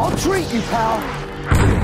I'll treat you, pal.